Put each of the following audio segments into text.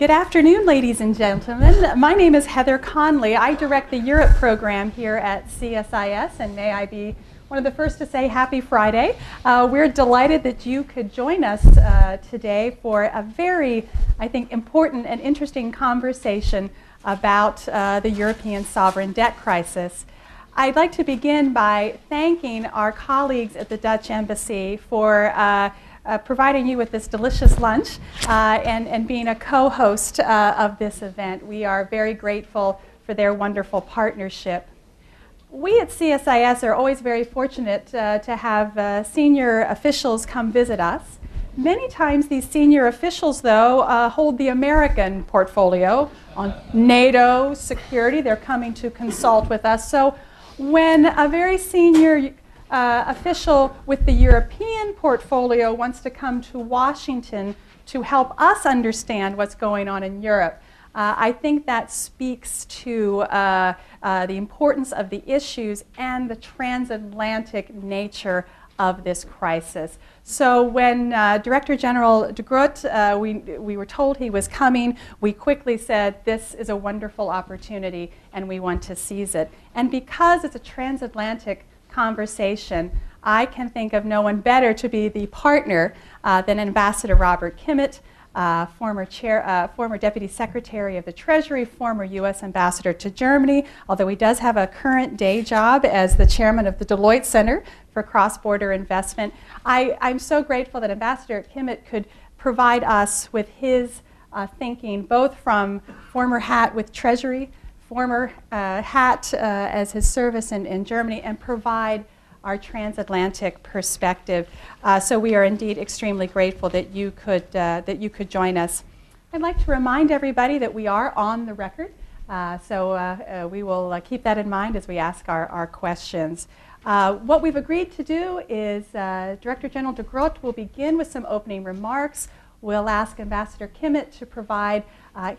Good afternoon, ladies and gentlemen. My name is Heather Conley. I direct the Europe program here at CSIS, and may I be one of the first to say happy Friday. Uh, we're delighted that you could join us uh, today for a very, I think, important and interesting conversation about uh, the European sovereign debt crisis. I'd like to begin by thanking our colleagues at the Dutch Embassy for uh, providing you with this delicious lunch uh, and, and being a co-host uh, of this event. We are very grateful for their wonderful partnership. We at CSIS are always very fortunate uh, to have senior officials come visit us. Many times these senior officials, though, uh, hold the American portfolio on NATO security. They're coming to consult with us. So when a very senior uh, official with the European portfolio wants to come to Washington to help us understand what's going on in Europe, uh, I think that speaks to uh, uh, the importance of the issues and the transatlantic nature of this crisis. So when uh, Director General de Groot, uh, we, we were told he was coming, we quickly said, this is a wonderful opportunity and we want to seize it. And because it's a transatlantic conversation, I can think of no one better to be the partner uh, than Ambassador Robert Kimmitt, uh, former, chair, uh, former Deputy Secretary of the Treasury, former U.S. Ambassador to Germany, although he does have a current day job as the chairman of the Deloitte Center for Cross-Border Investment. I, am so grateful that Ambassador Kimmitt could provide us with his uh, thinking, both from former hat with Treasury, former uh, hat uh, as his service in, in Germany, and provide our transatlantic perspective. Uh, so we are indeed extremely grateful that you could uh, that you could join us. I'd like to remind everybody that we are on the record, uh, so uh, we will keep that in mind as we ask our, our questions. what we've agreed to do is Director General de Groot will begin with some opening remarks. We'll ask Ambassador Kimmitt to provide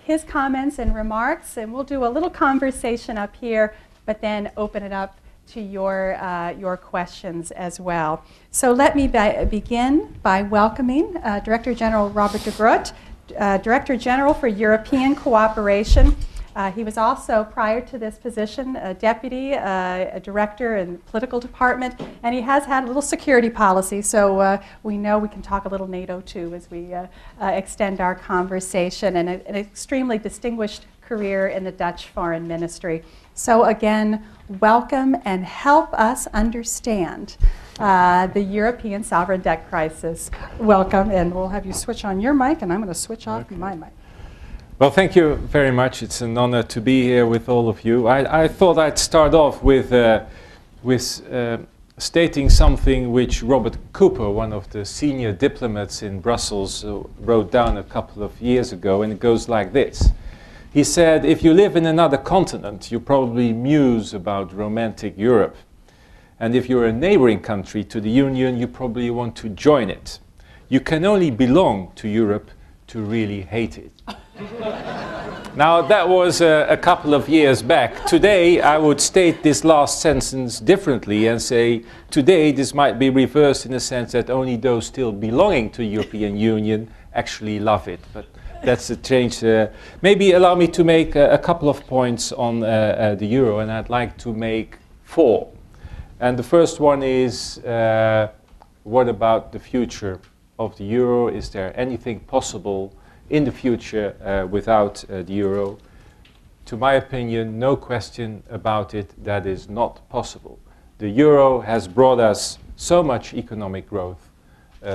his comments and remarks, and we'll do a little conversation up here, but then open it up to your, uh, your questions as well. So let me be begin by welcoming uh, Director General Robert de Groot, uh, Director General for European Cooperation. Uh, he was also, prior to this position, a deputy, uh, a director in the political department, and he has had a little security policy, so uh, we know we can talk a little NATO too as we extend our conversation, and a, an extremely distinguished career in the Dutch Foreign Ministry. So again, welcome and help us understand uh, the European sovereign debt crisis. Welcome, and we'll have you switch on your mic, and I'm going to switch off okay. my mic. Well, thank you very much. It's an honor to be here with all of you. I, I thought I'd start off with, uh, with uh, stating something which Robert Cooper, one of the senior diplomats in Brussels, uh, wrote down a couple of years ago, and it goes like this. He said, if you live in another continent, you probably muse about romantic Europe. And if you're a neighboring country to the Union, you probably want to join it. You can only belong to Europe to really hate it. Now, that was uh, a couple of years back. Today, I would state this last sentence differently and say, today, this might be reversed in the sense that only those still belonging to European Union actually love it. But that's a change. Uh, maybe allow me to make a, a couple of points on uh, uh, the euro, and I'd like to make four. And the first one is uh, what about the future of the euro? Is there anything possible in the future uh, without uh, the euro? To my opinion, no question about it, that is not possible. The euro has brought us so much economic growth,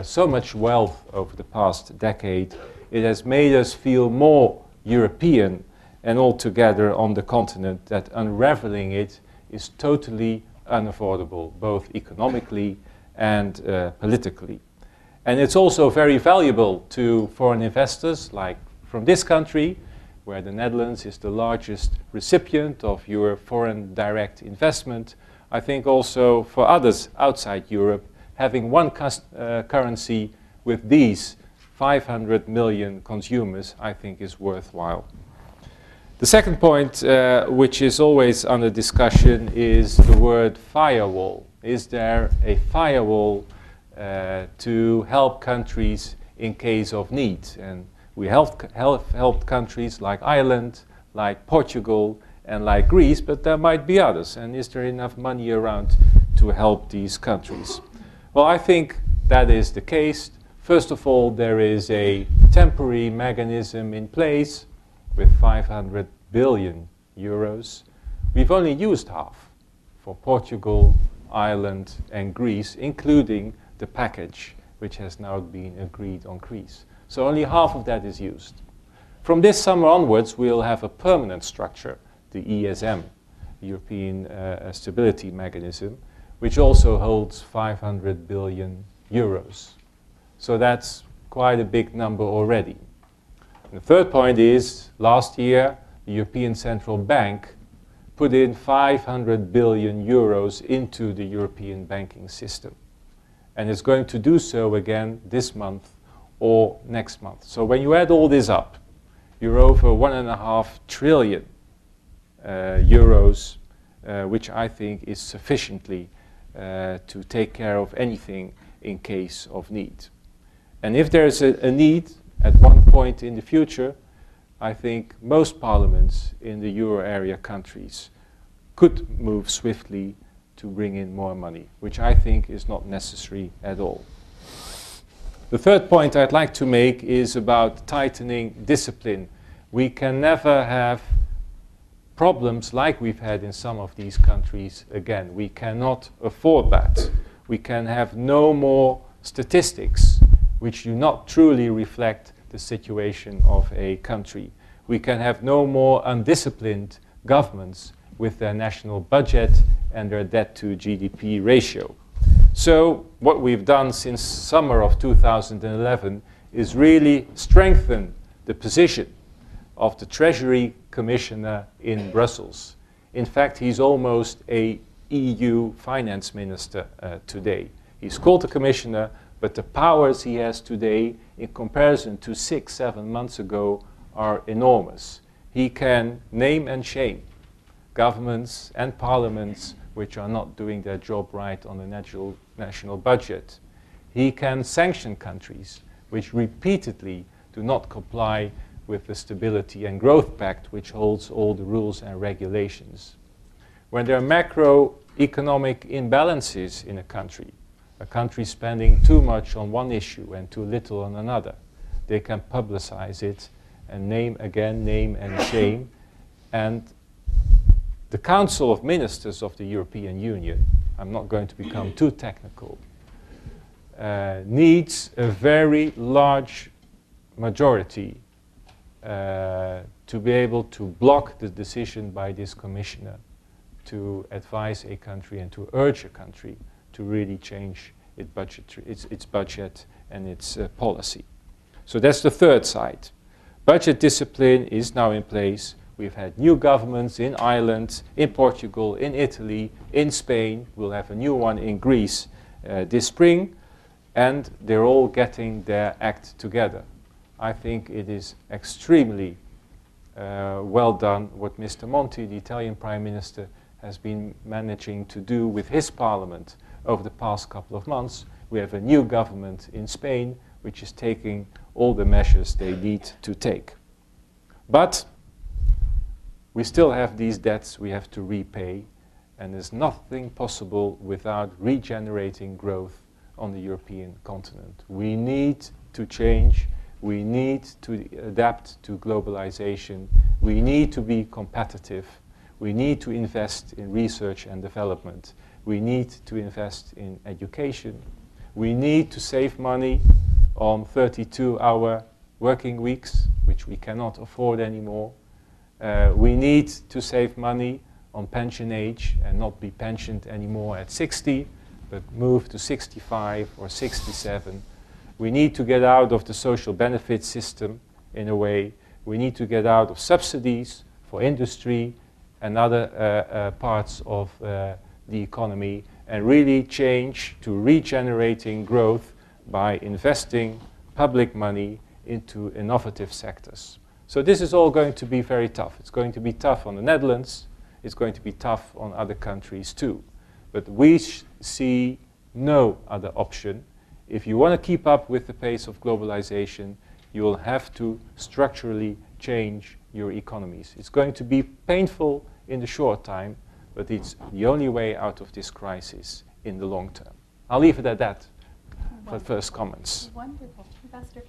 so much wealth over the past decade it has made us feel more European and altogether on the continent that unraveling it is totally unavoidable, both economically and uh, politically. And it's also very valuable to foreign investors, like from this country, where the Netherlands is the largest recipient of your foreign direct investment. I think also for others outside Europe, having one uh, currency with these 500 million consumers, I think is worthwhile. The second point, uh, which is always under discussion, is the word firewall. Is there a firewall Uh, to help countries in case of need? And We helped, help, helped countries like Ireland, like Portugal, and like Greece, but there might be others. And is there enough money around to help these countries? Well, I think that is the case. First of all, there is a temporary mechanism in place with 500 billion euros. We've only used half for Portugal, Ireland, and Greece, including the package which has now been agreed on Greece. So only half of that is used. From this summer onwards, we'll have a permanent structure, the ESM, European uh, Stability Mechanism, which also holds 500 billion euros. So that's quite a big number already. And the third point is last year, the European Central Bank put in 500 billion euros into the European banking system. And it's going to do so again this month or next month. So when you add all this up, you're over one and a half trillion uh, euros, uh, which I think is sufficiently uh, to take care of anything in case of need. And if there's a, a need at one point in the future, I think most parliaments in the euro area countries could move swiftly to bring in more money, which I think is not necessary at all. The third point I'd like to make is about tightening discipline. We can never have problems like we've had in some of these countries again. We cannot afford that. We can have no more statistics which do not truly reflect the situation of a country. We can have no more undisciplined governments with their national budget and their debt to GDP ratio. So what we've done since summer of 2011 is really strengthen the position of the Treasury Commissioner in Brussels. In fact, he's almost a EU finance minister uh, today. He's called a commissioner, but the powers he has today in comparison to six, seven months ago are enormous. He can name and shame governments and parliaments which are not doing their job right on the natural, national budget. He can sanction countries which repeatedly do not comply with the Stability and Growth Pact, which holds all the rules and regulations. When there are macroeconomic imbalances in a country, a country spending too much on one issue and too little on another, they can publicize it and name again, name and shame, and the Council of Ministers of the European Union, I'm not going to become too technical, uh, needs a very large majority uh, to be able to block the decision by this commissioner to advise a country and to urge a country to really change its budget, its, its budget and its uh, policy. So that's the third side. Budget discipline is now in place We've had new governments in Ireland, in Portugal, in Italy, in Spain. We'll have a new one in Greece uh, this spring. And they're all getting their act together. I think it is extremely uh, well done what Mr. Monti, the Italian Prime Minister, has been managing to do with his parliament over the past couple of months. We have a new government in Spain which is taking all the measures they need to take. But we still have these debts we have to repay, and there's nothing possible without regenerating growth on the European continent. We need to change, we need to adapt to globalization, we need to be competitive, we need to invest in research and development, we need to invest in education, we need to save money on 32 hour working weeks, which we cannot afford anymore. Uh, we need to save money on pension age and not be pensioned anymore at 60, but move to 65 or 67. We need to get out of the social benefit system in a way. We need to get out of subsidies for industry and other uh, uh, parts of uh, the economy and really change to regenerating growth by investing public money into innovative sectors. So this is all going to be very tough. It's going to be tough on the Netherlands. It's going to be tough on other countries too. But we see no other option. If you want to keep up with the pace of globalization, you will have to structurally change your economies. It's going to be painful in the short time, but it's the only way out of this crisis in the long term. I'll leave it at that for first comments. Wonderful. Ambassador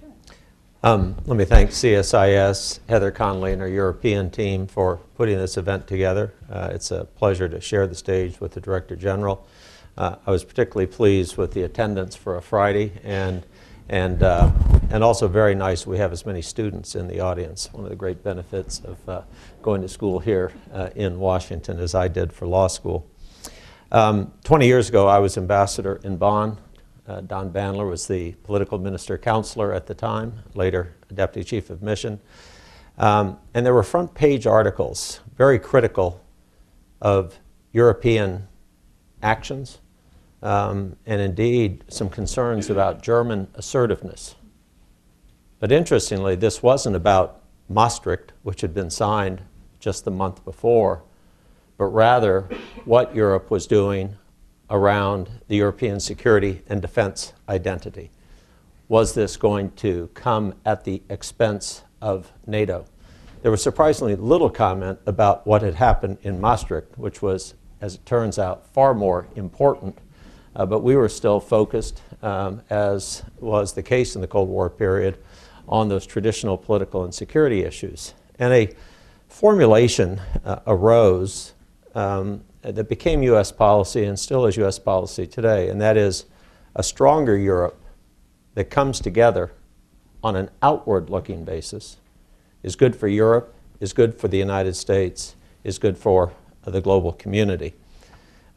um, let me thank CSIS, Heather Conley, and our European team for putting this event together. Uh, it's a pleasure to share the stage with the Director General. Uh, I was particularly pleased with the attendance for a Friday, and, and, uh, and also very nice we have as many students in the audience. One of the great benefits of uh, going to school here uh, in Washington, as I did for law school. Um, 20 years ago, I was ambassador in Bonn uh, Don Bandler was the political minister counselor at the time, later deputy chief of mission. Um, and there were front page articles, very critical of European actions, um, and indeed some concerns about German assertiveness. But interestingly, this wasn't about Maastricht, which had been signed just the month before, but rather what Europe was doing around the European security and defense identity. Was this going to come at the expense of NATO? There was surprisingly little comment about what had happened in Maastricht, which was, as it turns out, far more important. Uh, but we were still focused, um, as was the case in the Cold War period, on those traditional political and security issues. And a formulation uh, arose um, that became U.S. policy and still is U.S. policy today, and that is a stronger Europe that comes together on an outward looking basis is good for Europe, is good for the United States, is good for the global community.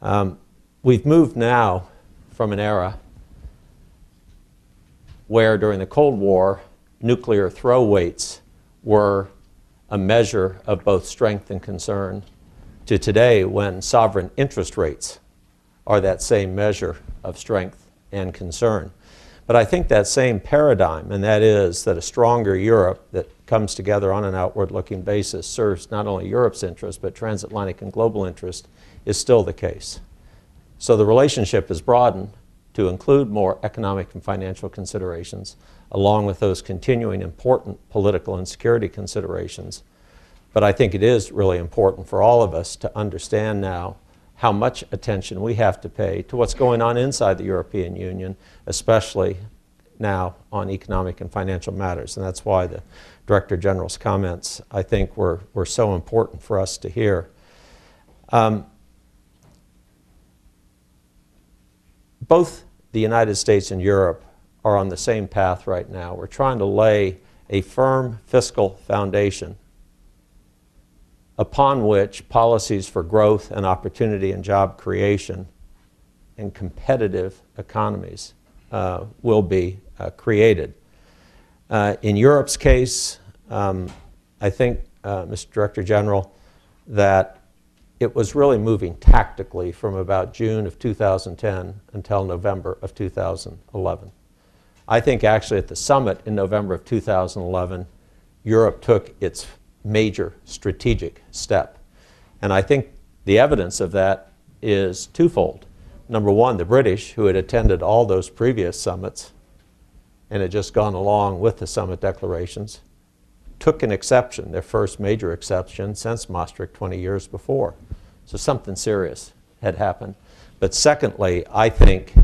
Um, we've moved now from an era where during the Cold War, nuclear throw weights were a measure of both strength and concern to today when sovereign interest rates are that same measure of strength and concern. But I think that same paradigm, and that is that a stronger Europe that comes together on an outward looking basis serves not only Europe's interest, but transatlantic and global interest, is still the case. So the relationship is broadened to include more economic and financial considerations, along with those continuing important political and security considerations but I think it is really important for all of us to understand now how much attention we have to pay to what's going on inside the European Union, especially now on economic and financial matters. And that's why the Director General's comments, I think, were, were so important for us to hear. Um, both the United States and Europe are on the same path right now. We're trying to lay a firm fiscal foundation upon which policies for growth and opportunity and job creation and competitive economies uh, will be uh, created. Uh, in Europe's case, um, I think, uh, Mr. Director General, that it was really moving tactically from about June of 2010 until November of 2011. I think actually at the summit in November of 2011, Europe took its major strategic step. And I think the evidence of that is twofold. Number one, the British, who had attended all those previous summits and had just gone along with the summit declarations, took an exception, their first major exception since Maastricht 20 years before. So something serious had happened. But secondly, I think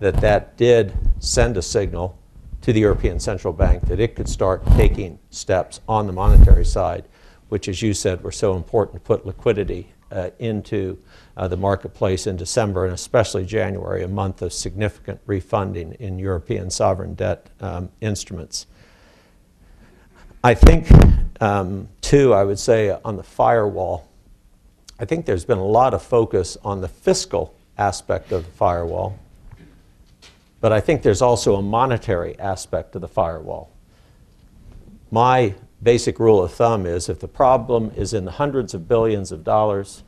that that did send a signal to the European Central Bank that it could start taking steps on the monetary side, which, as you said, were so important to put liquidity uh, into uh, the marketplace in December and especially January, a month of significant refunding in European sovereign debt um, instruments. I think, um, too, I would say on the firewall, I think there's been a lot of focus on the fiscal aspect of the firewall but I think there's also a monetary aspect to the firewall. My basic rule of thumb is if the problem is in the hundreds of billions of dollars,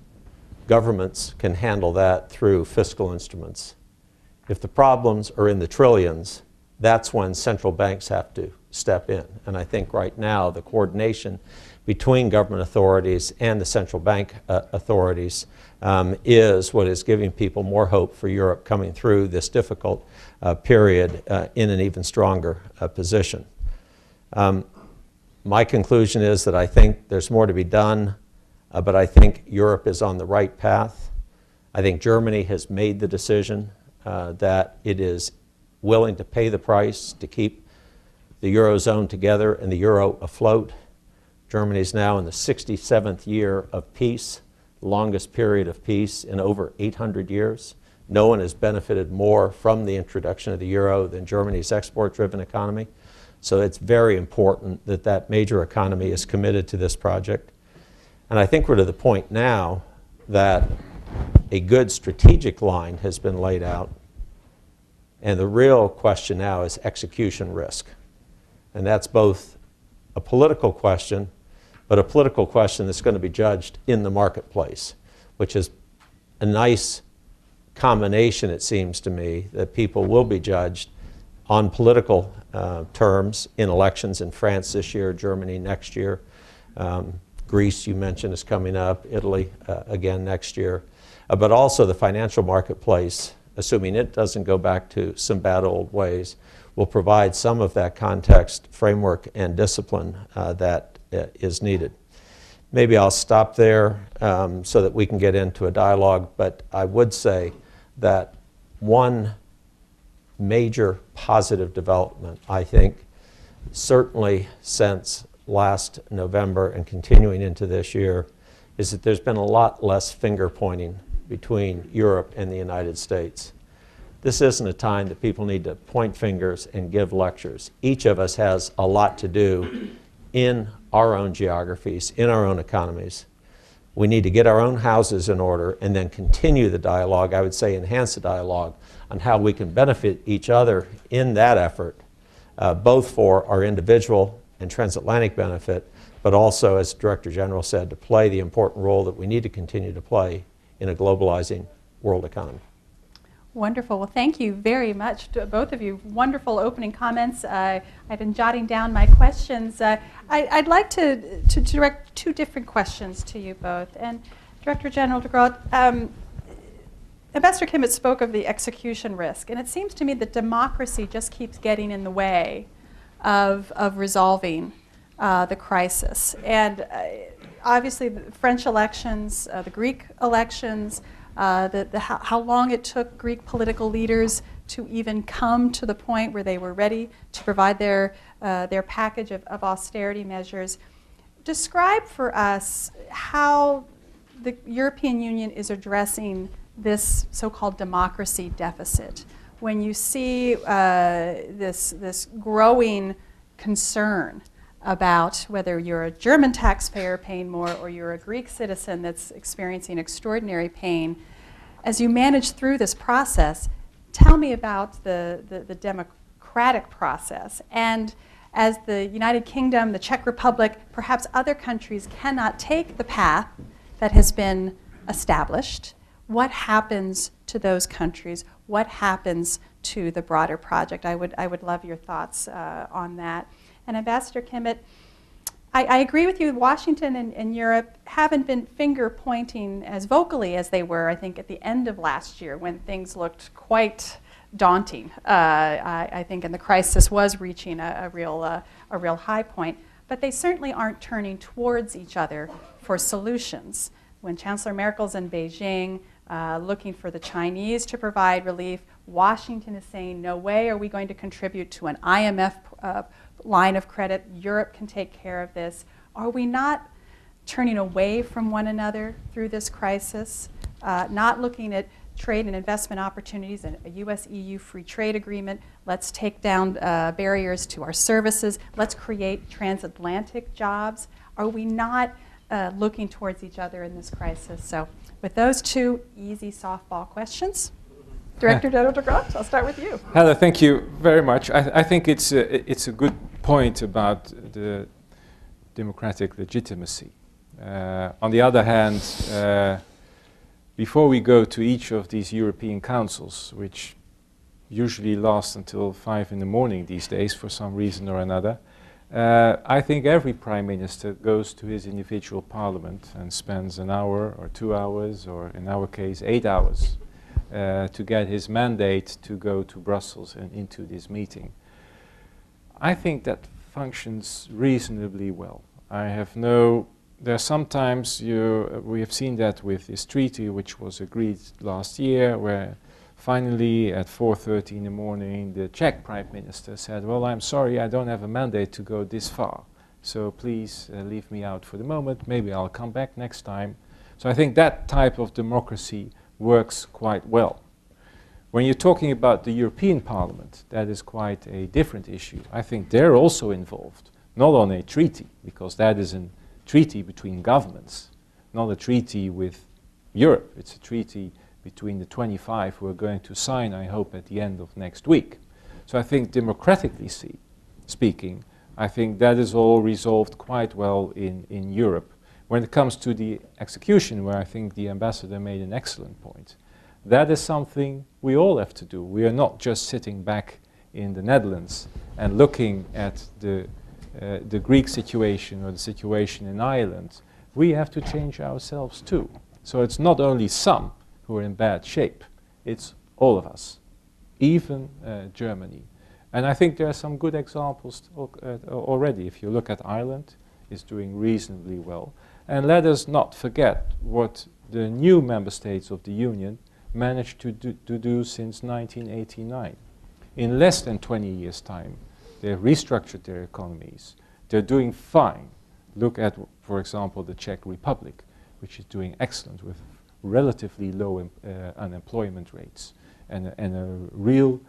governments can handle that through fiscal instruments. If the problems are in the trillions, that's when central banks have to step in. And I think right now the coordination between government authorities and the central bank uh, authorities um, is what is giving people more hope for Europe coming through this difficult period uh, in an even stronger uh, position. Um, my conclusion is that I think there's more to be done, uh, but I think Europe is on the right path. I think Germany has made the decision uh, that it is willing to pay the price to keep the Eurozone together and the Euro afloat. Germany is now in the 67th year of peace, longest period of peace in over 800 years. No one has benefited more from the introduction of the Euro than Germany's export driven economy. So it's very important that that major economy is committed to this project. And I think we're to the point now that a good strategic line has been laid out. And the real question now is execution risk. And that's both a political question, but a political question that's going to be judged in the marketplace, which is a nice combination, it seems to me, that people will be judged on political uh, terms in elections in France this year, Germany next year. Um, Greece, you mentioned, is coming up, Italy uh, again next year. Uh, but also the financial marketplace, assuming it doesn't go back to some bad old ways, will provide some of that context, framework, and discipline uh, that uh, is needed. Maybe I'll stop there um, so that we can get into a dialogue, but I would say that one major positive development, I think, certainly since last November and continuing into this year, is that there's been a lot less finger pointing between Europe and the United States. This isn't a time that people need to point fingers and give lectures. Each of us has a lot to do in our own geographies, in our own economies. We need to get our own houses in order and then continue the dialogue, I would say enhance the dialogue on how we can benefit each other in that effort, uh, both for our individual and transatlantic benefit, but also, as Director General said, to play the important role that we need to continue to play in a globalizing world economy. Wonderful. Well, thank you very much to both of you. Wonderful opening comments. Uh, I've been jotting down my questions. Uh, I, would like to, to, direct two different questions to you both. And Director General de um, Ambassador Kimmitt spoke of the execution risk, and it seems to me that democracy just keeps getting in the way of, of resolving uh, the crisis. And uh, obviously, the French elections, uh, the Greek elections, uh, the, the, how, how, long it took Greek political leaders to even come to the point where they were ready to provide their, uh, their package of, of austerity measures. Describe for us how the European Union is addressing this so-called democracy deficit, when you see uh, this, this growing concern about whether you're a German taxpayer paying more or you're a Greek citizen that's experiencing extraordinary pain, as you manage through this process, tell me about the, the, the democratic process. And as the United Kingdom, the Czech Republic, perhaps other countries cannot take the path that has been established, what happens to those countries? What happens to the broader project? I would, I would love your thoughts uh, on that. And Ambassador Kimmitt, I, I agree with you. Washington and, and, Europe haven't been finger pointing as vocally as they were, I think, at the end of last year when things looked quite daunting. Uh, I, I, think, and the crisis was reaching a, a real, uh, a real high point. But they certainly aren't turning towards each other for solutions. When Chancellor Merkel's in Beijing, uh, looking for the Chinese to provide relief. Washington is saying, no way are we going to contribute to an IMF uh, line of credit. Europe can take care of this. Are we not turning away from one another through this crisis? Uh, not looking at trade and investment opportunities and a US EU free trade agreement. Let's take down uh, barriers to our services. Let's create transatlantic jobs. Are we not uh, looking towards each other in this crisis? So with those two easy softball questions, Director General de I'll start with you. Heather, thank you very much. I, I, think it's a, it's a good point about the democratic legitimacy. Uh, on the other hand, uh, before we go to each of these European councils, which usually last until five in the morning these days for some reason or another, uh, I think every prime minister goes to his individual parliament and spends an hour or two hours, or in our case, eight hours, uh, to get his mandate to go to Brussels and into this meeting. I think that functions reasonably well. I have no. There are sometimes you. Uh, we have seen that with this treaty, which was agreed last year, where finally at 4:30 in the morning, the Czech Prime Minister said, "Well, I'm sorry, I don't have a mandate to go this far, so please uh, leave me out for the moment. Maybe I'll come back next time." So I think that type of democracy works quite well. When you're talking about the European Parliament, that is quite a different issue. I think they're also involved, not on a treaty, because that is a treaty between governments, not a treaty with Europe. It's a treaty between the 25 who are going to sign, I hope, at the end of next week. So I think democratically see, speaking, I think that is all resolved quite well in, in Europe. When it comes to the execution, where I think the ambassador made an excellent point, that is something we all have to do. We are not just sitting back in the Netherlands and looking at the, uh, the Greek situation or the situation in Ireland. We have to change ourselves too. So it's not only some who are in bad shape, it's all of us, even uh, Germany. And I think there are some good examples uh, already. If you look at Ireland, it's doing reasonably well. And let us not forget what the new member states of the Union managed to do, to do since 1989. In less than 20 years' time, they've restructured their economies. They're doing fine. Look at, for example, the Czech Republic, which is doing excellent with relatively low uh, unemployment rates and a, and a real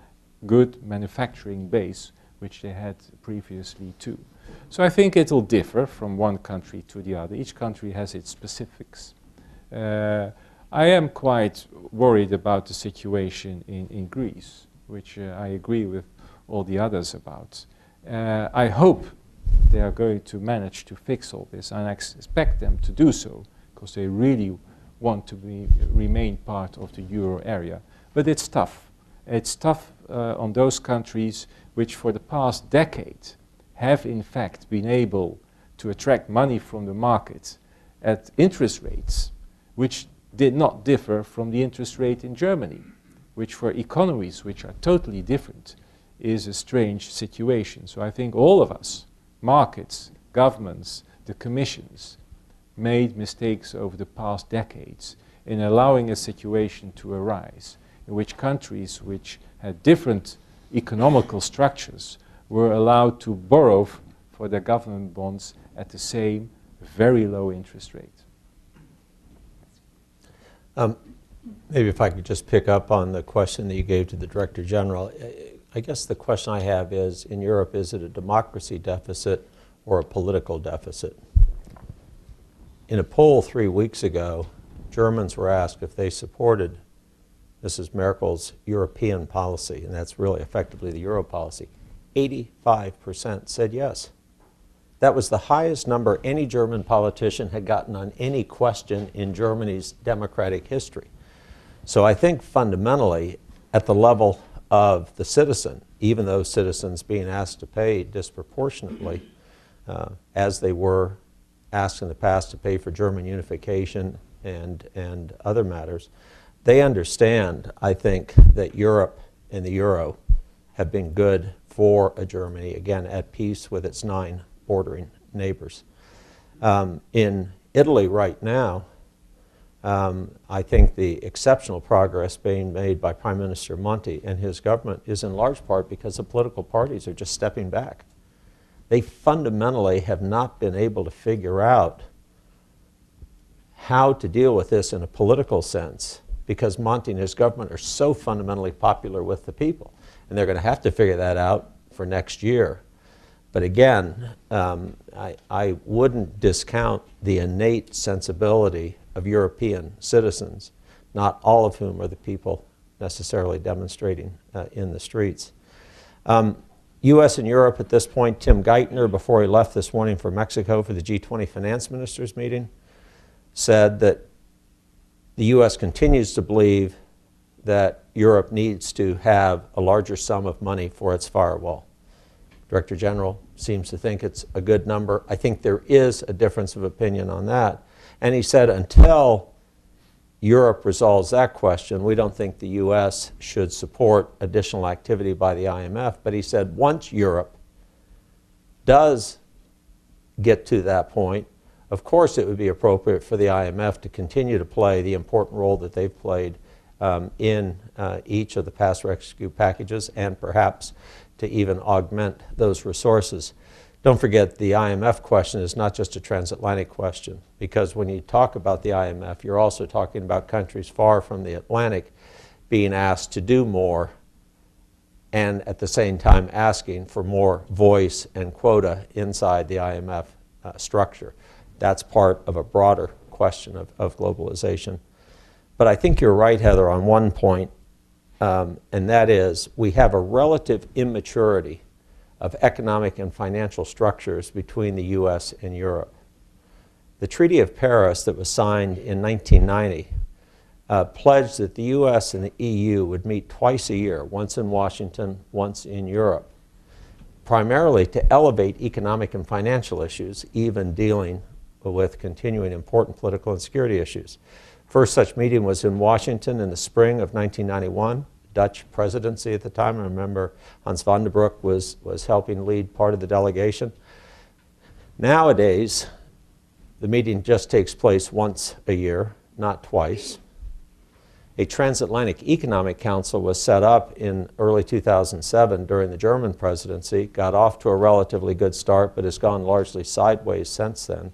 good manufacturing base, which they had previously too. So I think it'll differ from one country to the other. Each country has its specifics. Uh, I am quite worried about the situation in, in Greece, which uh, I agree with all the others about. Uh, I hope they are going to manage to fix all this, and I expect them to do so, because they really want to be, remain part of the euro area. But it's tough. It's tough uh, on those countries which, for the past decade, have in fact been able to attract money from the market at interest rates which did not differ from the interest rate in Germany, which for economies which are totally different is a strange situation. So I think all of us, markets, governments, the commissions, made mistakes over the past decades in allowing a situation to arise in which countries which had different economical structures were allowed to borrow for their government bonds at the same very low interest rate. Um, maybe if I could just pick up on the question that you gave to the Director General. I guess the question I have is in Europe, is it a democracy deficit or a political deficit? In a poll three weeks ago, Germans were asked if they supported Mrs. Merkel's European policy, and that's really effectively the Euro policy. 85% said yes. That was the highest number any German politician had gotten on any question in Germany's democratic history. So I think fundamentally, at the level of the citizen, even those citizens being asked to pay disproportionately, uh, as they were asked in the past to pay for German unification and, and other matters, they understand, I think, that Europe and the euro have been good for a Germany, again, at peace with its nine bordering neighbors. Um, in Italy right now, um, I think the exceptional progress being made by Prime Minister Monti and his government is in large part because the political parties are just stepping back. They fundamentally have not been able to figure out how to deal with this in a political sense because Monti and his government are so fundamentally popular with the people. And they're going to have to figure that out for next year. But again, um, I, I wouldn't discount the innate sensibility of European citizens, not all of whom are the people necessarily demonstrating uh, in the streets. Um, U.S. and Europe at this point, Tim Geithner, before he left this morning for Mexico for the G20 finance ministers meeting, said that the U.S. continues to believe that Europe needs to have a larger sum of money for its firewall. Director General seems to think it's a good number. I think there is a difference of opinion on that. And he said until Europe resolves that question, we don't think the U.S. should support additional activity by the IMF. But he said once Europe does get to that point, of course it would be appropriate for the IMF to continue to play the important role that they've played um, in uh, each of the past rescue packages and perhaps to even augment those resources. Don't forget the IMF question is not just a transatlantic question because when you talk about the IMF, you're also talking about countries far from the Atlantic being asked to do more and at the same time asking for more voice and quota inside the IMF uh, structure. That's part of a broader question of, of globalization. But I think you're right, Heather, on one point, um, and that is we have a relative immaturity of economic and financial structures between the US and Europe. The Treaty of Paris that was signed in 1990 uh, pledged that the US and the EU would meet twice a year, once in Washington, once in Europe, primarily to elevate economic and financial issues, even dealing with continuing important political and security issues. First such meeting was in Washington in the spring of 1991. Dutch presidency at the time. I remember Hans van den Broek was, was helping lead part of the delegation. Nowadays, the meeting just takes place once a year, not twice. A transatlantic economic council was set up in early 2007 during the German presidency, got off to a relatively good start, but has gone largely sideways since then.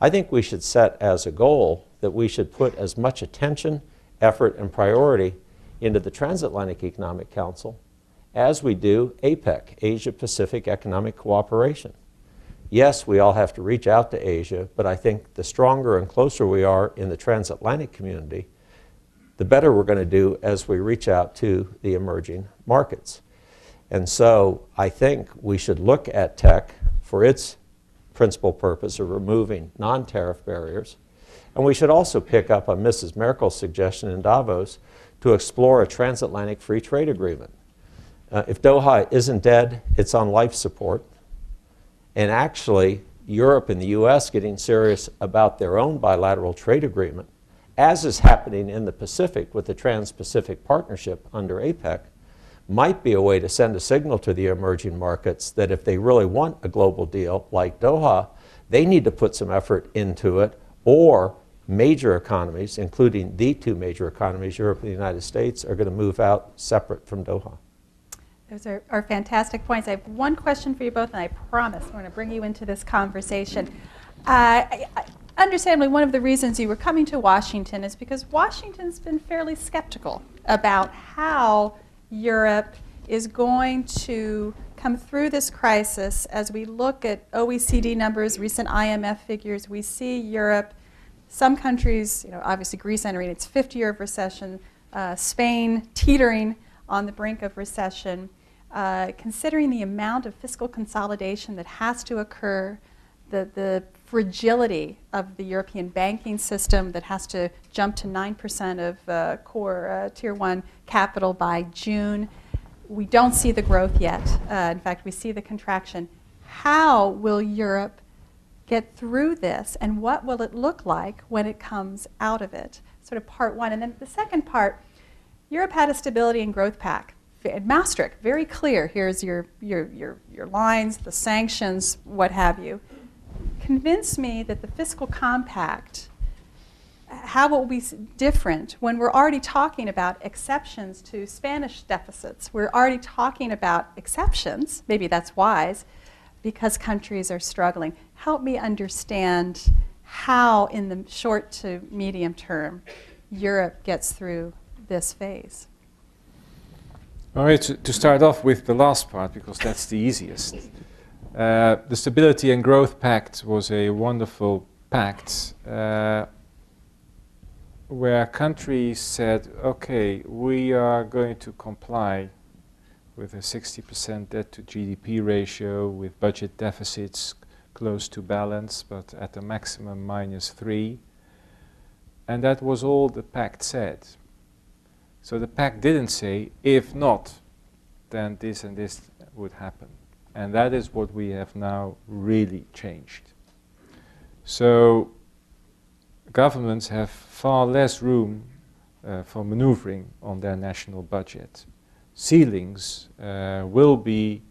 I think we should set as a goal that we should put as much attention, effort, and priority into the Transatlantic Economic Council as we do APEC, Asia Pacific Economic Cooperation. Yes, we all have to reach out to Asia, but I think the stronger and closer we are in the transatlantic community, the better we're going to do as we reach out to the emerging markets. And so I think we should look at TEC for its principal purpose of removing non tariff barriers. And we should also pick up on Mrs. Merkel's suggestion in Davos to explore a transatlantic free trade agreement. Uh, if Doha isn't dead, it's on life support. And actually, Europe and the US getting serious about their own bilateral trade agreement, as is happening in the Pacific with the Trans Pacific Partnership under APEC, might be a way to send a signal to the emerging markets that if they really want a global deal like Doha, they need to put some effort into it or major economies, including the two major economies, Europe and the United States, are going to move out separate from Doha. Those are, are fantastic points. I have one question for you both, and I promise I'm going to bring you into this conversation. Uh, I, I, understandably, one of the reasons you were coming to Washington is because Washington's been fairly skeptical about how Europe is going to come through this crisis. As we look at OECD numbers, recent IMF figures, we see Europe some countries, you know, obviously Greece entering its fifth year of recession, uh, Spain teetering on the brink of recession. Uh, considering the amount of fiscal consolidation that has to occur, the, the fragility of the European banking system that has to jump to 9% of uh, core uh, tier one capital by June. We don't see the growth yet. Uh, in fact, we see the contraction. How will Europe get through this and what will it look like when it comes out of it? Sort of part one. And then the second part Europe had a stability and growth pact. At Maastricht, very clear. Here's your, your, your, your lines, the sanctions, what have you. Convince me that the fiscal compact, how will be different when we're already talking about exceptions to Spanish deficits? We're already talking about exceptions, maybe that's wise, because countries are struggling help me understand how, in the short to medium term, Europe gets through this phase. All right, to, to start off with the last part, because that's the easiest. Uh, the Stability and Growth Pact was a wonderful pact uh, where countries said, okay, we are going to comply with a 60% debt to GDP ratio, with budget deficits close to balance, but at a maximum minus 3. And that was all the pact said. So the pact didn't say, if not, then this and this would happen. And that is what we have now really changed. So governments have far less room uh, for maneuvering on their national budget. Ceilings uh, will be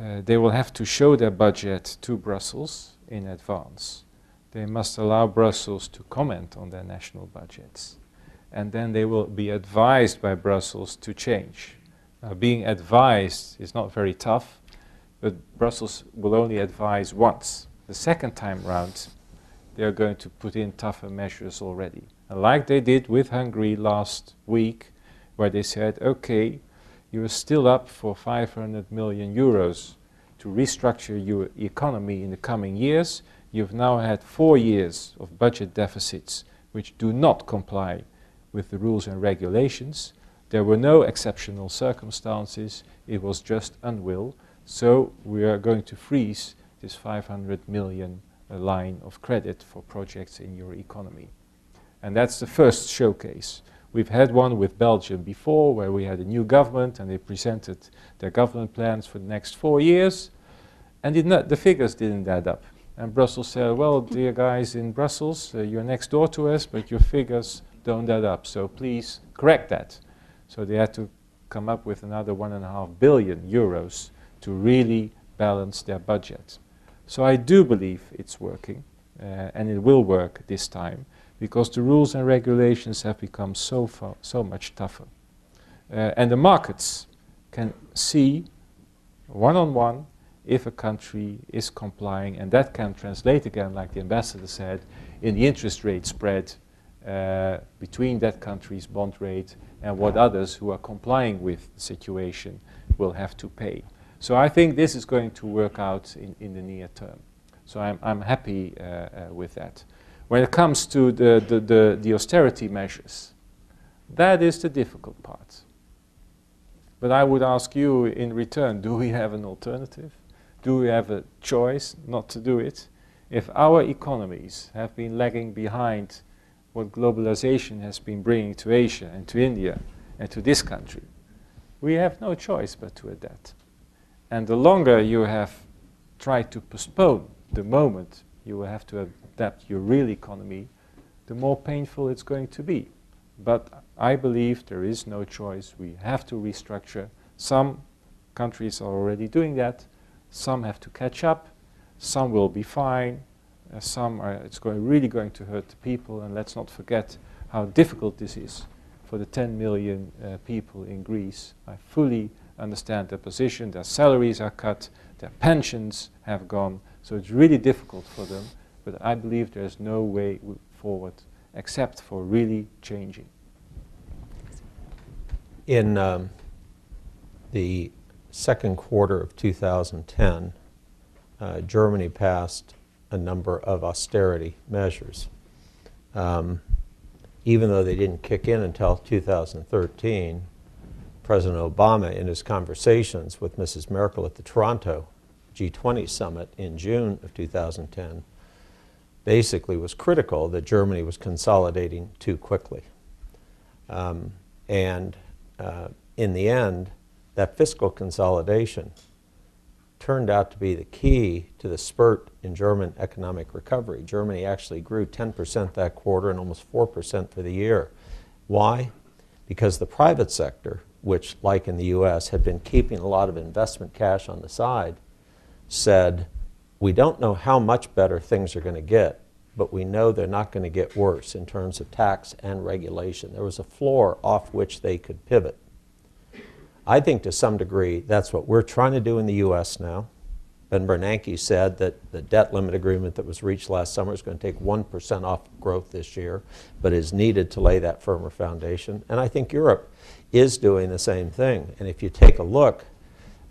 uh, they will have to show their budget to Brussels in advance. They must allow Brussels to comment on their national budgets. And then they will be advised by Brussels to change. Now, being advised is not very tough, but Brussels will only advise once. The second time round, they are going to put in tougher measures already. And like they did with Hungary last week, where they said, okay, you are still up for 500 million euros to restructure your economy in the coming years. You've now had four years of budget deficits which do not comply with the rules and regulations. There were no exceptional circumstances, it was just unwill. So we are going to freeze this 500 million uh, line of credit for projects in your economy. And that's the first showcase. We've had one with Belgium before where we had a new government and they presented their government plans for the next four years and the figures didn't add up. And Brussels said, well, dear guys in Brussels, uh, you're next door to us, but your figures don't add up. So please correct that. So they had to come up with another one and a half billion euros to really balance their budget. So I do believe it's working, uh, and it will work this time because the rules and regulations have become so, far, so much tougher. Uh, and the markets can see one on one if a country is complying, and that can translate again, like the ambassador said, in the interest rate spread uh, between that country's bond rate and what others who are complying with the situation will have to pay. So I think this is going to work out in, in the near term. So I'm, I'm happy uh, uh, with that. When it comes to the, the, the, the austerity measures, that is the difficult part. But I would ask you in return, do we have an alternative? Do we have a choice not to do it? If our economies have been lagging behind what globalization has been bringing to Asia and to India and to this country, we have no choice but to adapt. And the longer you have tried to postpone the moment you will have to adapt your real economy, the more painful it's going to be. But I believe there is no choice. We have to restructure. Some countries are already doing that. Some have to catch up. Some will be fine. Uh, some are, it's going, really going to hurt the people. And let's not forget how difficult this is for the 10 million uh, people in Greece. I fully understand their position, their salaries are cut, their pensions have gone, so it's really difficult for them, but I believe there's no way forward except for really changing. In um, the second quarter of 2010, uh, Germany passed a number of austerity measures. Um, even though they didn't kick in until 2013, President Obama, in his conversations with Mrs. Merkel at the Toronto G20 summit in June of 2010, basically was critical that Germany was consolidating too quickly. Um, and uh, in the end, that fiscal consolidation turned out to be the key to the spurt in German economic recovery. Germany actually grew 10% that quarter and almost 4% for the year. Why? Because the private sector which, like in the US, had been keeping a lot of investment cash on the side, said, We don't know how much better things are going to get, but we know they're not going to get worse in terms of tax and regulation. There was a floor off which they could pivot. I think to some degree that's what we're trying to do in the US now. Ben Bernanke said that the debt limit agreement that was reached last summer is going to take 1% off growth this year, but is needed to lay that firmer foundation. And I think Europe is doing the same thing. And if you take a look,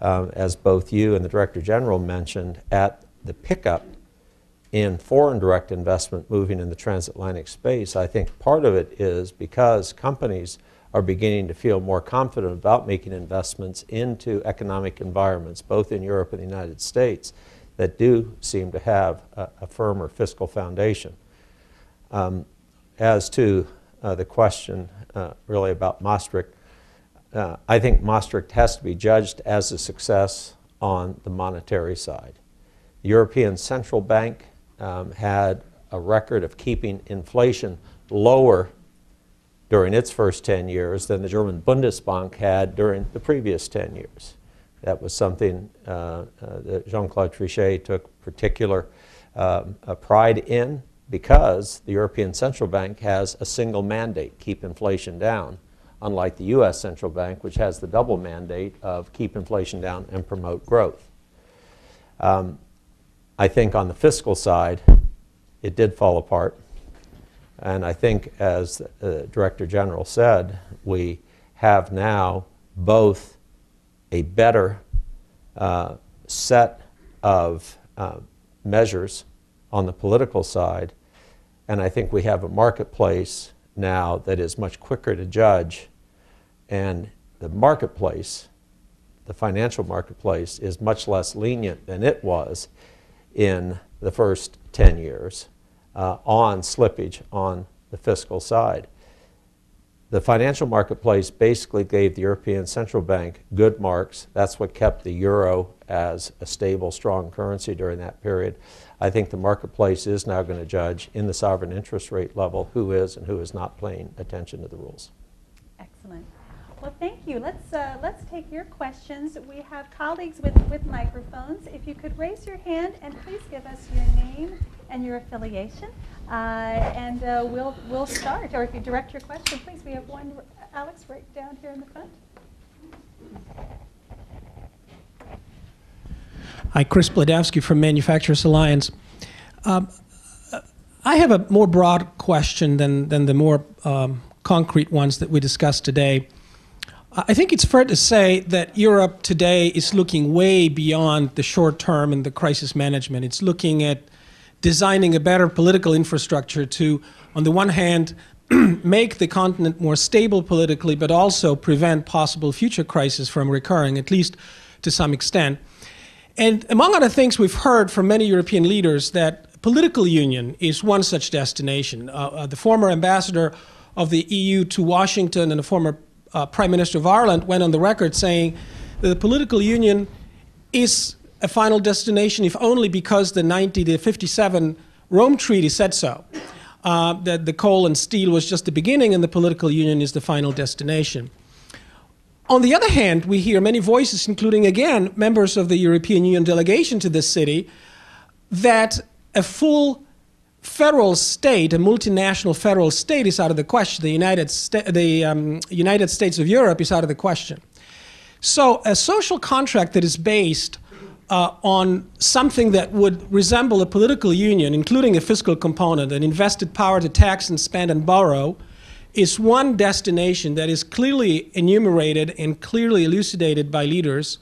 um, as both you and the Director General mentioned, at the pickup in foreign direct investment moving in the transatlantic space, I think part of it is because companies are beginning to feel more confident about making investments into economic environments, both in Europe and the United States, that do seem to have a, a firmer fiscal foundation. Um, as to uh, the question uh, really about Maastricht, uh, I think Maastricht has to be judged as a success on the monetary side. The European Central Bank um, had a record of keeping inflation lower during its first 10 years than the German Bundesbank had during the previous 10 years. That was something uh, uh, that Jean-Claude Trichet took particular um, pride in because the European Central Bank has a single mandate, keep inflation down, unlike the U.S. Central Bank, which has the double mandate of keep inflation down and promote growth. Um, I think on the fiscal side, it did fall apart. And I think, as the Director General said, we have now both a better uh, set of uh, measures on the political side, and I think we have a marketplace now that is much quicker to judge, and the marketplace, the financial marketplace, is much less lenient than it was in the first 10 years uh, on slippage on the fiscal side. The financial marketplace basically gave the European Central Bank good marks. That's what kept the euro as a stable, strong currency during that period. I think the marketplace is now going to judge in the sovereign interest rate level who is and who is not paying attention to the rules. Excellent. Well, thank you. Let's, uh, let's take your questions. We have colleagues with, with microphones. If you could raise your hand and please give us your name and your affiliation, uh, and uh, we'll, we'll start. Or if you direct your question, please. We have one, Alex, right down here in the front. Hi, Chris Bladowski from Manufacturers Alliance. Um, I have a more broad question than, than the more um, concrete ones that we discussed today. I think it's fair to say that Europe today is looking way beyond the short term and the crisis management. It's looking at designing a better political infrastructure to, on the one hand, make the continent more stable politically, but also prevent possible future crises from recurring, at least to some extent. And among other things, we've heard from many European leaders that political union is one such destination. Uh, uh, the former ambassador of the EU to Washington and the former uh, Prime Minister of Ireland went on the record saying that the political union is a final destination, if only because the 90 the 57 Rome Treaty said so. Uh, that the coal and steel was just the beginning and the political union is the final destination. On the other hand, we hear many voices, including again members of the European Union delegation to this city, that a full federal state, a multinational federal state, is out of the question. The United, Sta- the, um, United States of Europe is out of the question. So, a social contract that is based uh, on something that would resemble a political union, including a fiscal component, an invested power to tax and spend and borrow, is one destination that is clearly enumerated and clearly elucidated by leaders,